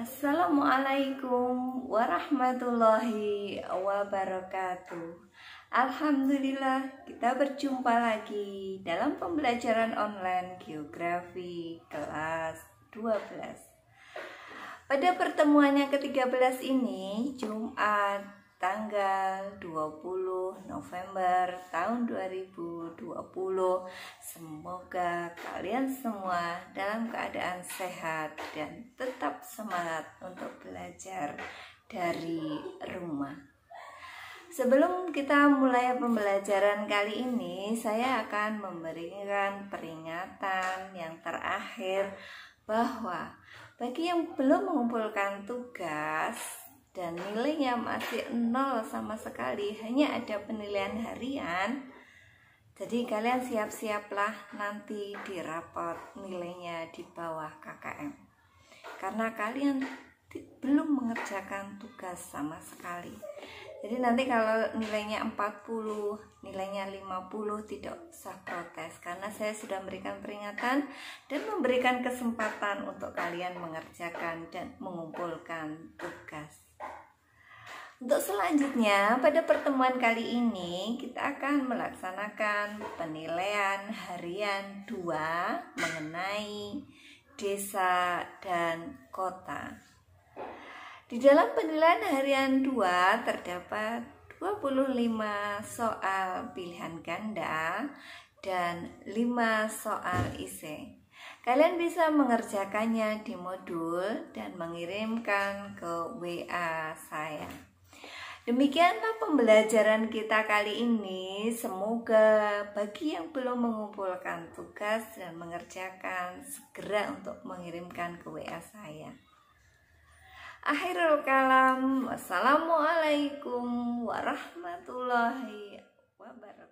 Assalamualaikum warahmatullahi wabarakatuh. Alhamdulillah, kita berjumpa lagi dalam pembelajaran online geografi kelas 12. Pada pertemuan yang ke-13 ini, Jumat tanggal 20 November tahun 2020. Semoga kalian semua dalam keadaan sehat dan tetap semangat untuk belajar dari rumah. Sebelum kita mulai pembelajaran kali ini, saya akan memberikan peringatan yang terakhir bahwa bagi yang belum mengumpulkan tugas dan nilainya masih nol sama sekali. Hanya ada penilaian harian. Jadi kalian siap-siaplah nanti di rapot nilainya di bawah KKM karena kalian belum mengerjakan tugas sama sekali. Jadi nanti kalau nilainya 40 nilainya 50 tidak usah protes. Karena saya sudah memberikan peringatan dan memberikan kesempatan untuk kalian mengerjakan dan mengumpulkan tugas untuk selanjutnya, pada pertemuan kali ini kita akan melaksanakan penilaian harian 2 mengenai desa dan kota. Di dalam penilaian harian 2 terdapat 25 soal pilihan ganda dan 5 soal isi. Kalian bisa mengerjakannya di modul dan mengirimkan ke WA saya. Demikianlah pembelajaran kita kali ini. Semoga bagi yang belum mengumpulkan tugas dan mengerjakan segera untuk mengirimkan ke WA saya. Akhirul kalam. Wassalamualaikum warahmatullahi wabarakatuh.